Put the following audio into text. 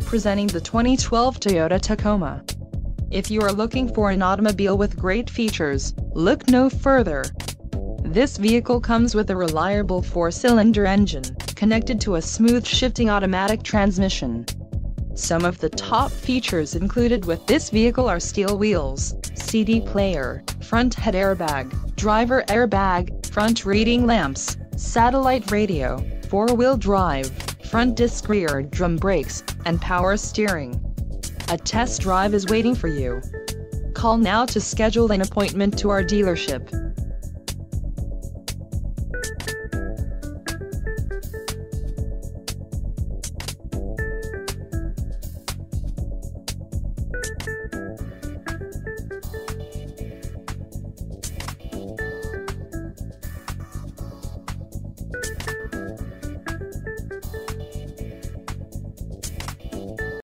presenting the 2012 Toyota Tacoma. If you are looking for an automobile with great features, look no further. This vehicle comes with a reliable four-cylinder engine, connected to a smooth shifting automatic transmission. Some of the top features included with this vehicle are steel wheels, CD player, front head airbag, driver airbag, front reading lamps, satellite radio, four-wheel drive, front disc rear drum brakes, and power steering. A test drive is waiting for you. Call now to schedule an appointment to our dealership.